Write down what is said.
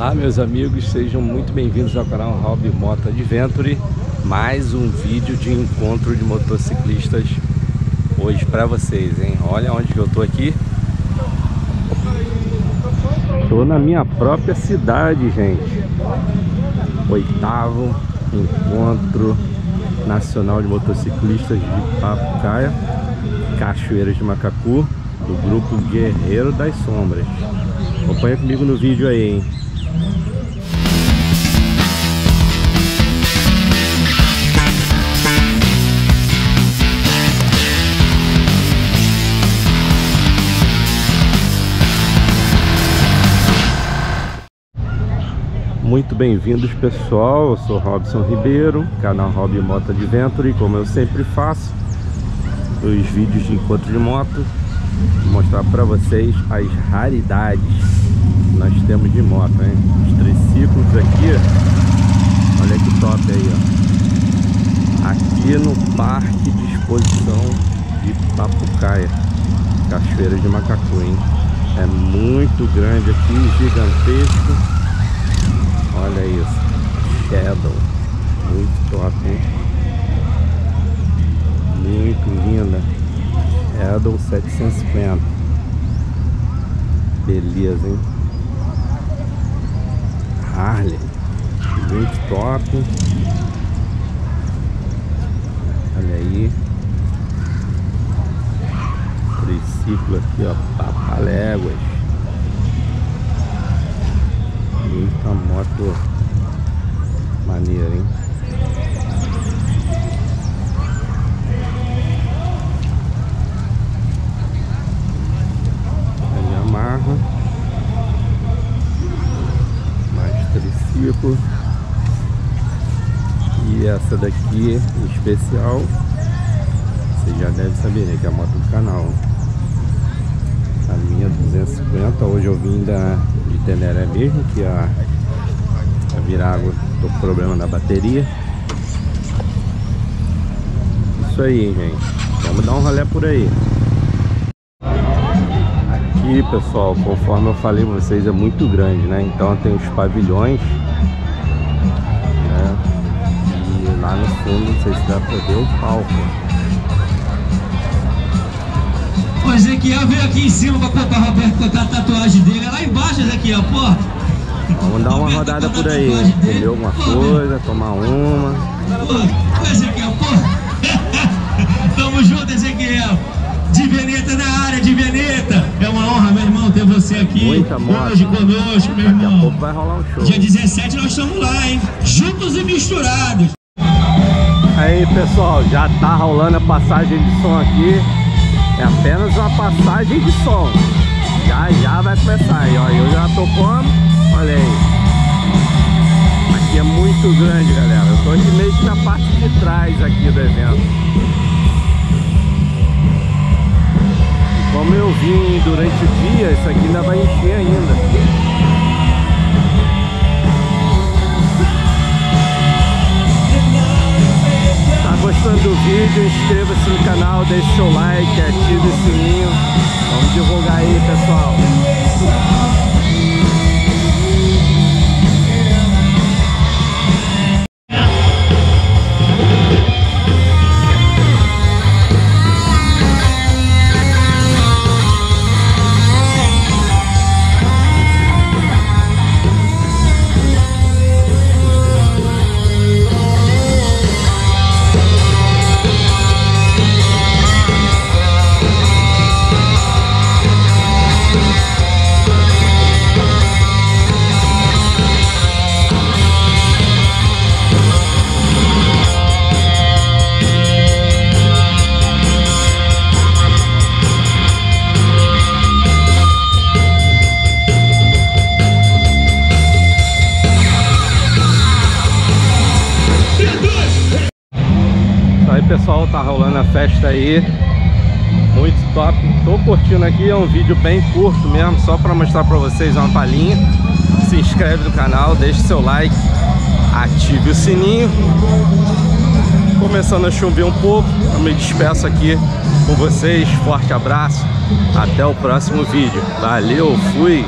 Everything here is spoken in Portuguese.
Olá meus amigos, sejam muito bem-vindos ao canal Hobby Moto Adventure Mais um vídeo de encontro de motociclistas hoje para vocês, hein? Olha onde que eu tô aqui Tô na minha própria cidade, gente Oitavo Encontro Nacional de Motociclistas de Papucaia Cachoeiras de Macacu Do grupo Guerreiro das Sombras Acompanha comigo no vídeo aí, hein? Muito bem-vindos pessoal, eu sou Robson Ribeiro, canal Hobby Moto Adventure, como eu sempre faço os vídeos de encontro de moto mostrar para vocês as raridades nós temos de moto, hein? Os triciclos aqui, olha que top aí, ó. Aqui no Parque de Exposição de Papucaia, Cachoeira de Macacu, hein? É muito grande aqui, gigantesco. Olha isso, Shadow, muito top, hein? Muito linda. Edel 750 Beleza, hein? Harley. Muito top. Olha aí. Triciclo aqui, ó Papaléguas Muita moto Maneira, hein? E essa daqui em especial Você já deve saber, né? Que é a moto do canal. A minha 250 Hoje eu vim da, de Teneré mesmo Que a, a Virago Tô com problema na bateria. Isso aí, gente. Vamos dar um rolê por aí. Aqui, pessoal, conforme eu falei pra vocês, é muito grande, né? Então tem os pavilhões lá no fundo, não sei se dá pra ver o palco. O Ezequiel veio aqui em cima pra o Roberto contar a tatuagem dele. É lá embaixo, Ezequiel, pô. Vamos dar uma rodada por aí, comer alguma coisa, tomar uma. Pô, Ezequiel, pô. Tamo junto, Ezequiel. De Veneta na área, de Veneta. É uma honra, meu irmão, ter você aqui Muita hoje conosco, meu irmão. Daqui a pouco vai rolar um show. Dia 17 nós estamos lá, hein? Juntos e misturados. Aí pessoal, já tá rolando a passagem de som aqui. É apenas uma passagem de som. Já já vai começar aí, ó. Eu já tô como, olha aí. Aqui é muito grande galera. Eu tô aqui meio que na parte de trás aqui do evento. Como eu vim durante o dia, isso aqui ainda vai encher ainda vídeo, inscreva-se no canal, deixe seu like, ative o sininho. Vamos divulgar aí, pessoal. Pessoal, tá rolando a festa aí. Muito top. Tô curtindo aqui, é um vídeo bem curto mesmo Só pra mostrar pra vocês uma palhinha. Se inscreve no canal, deixe seu like Ative o sininho. Começando a chover um pouco Eu me despeço aqui com vocês. Forte abraço. Até o próximo vídeo. Valeu, fui!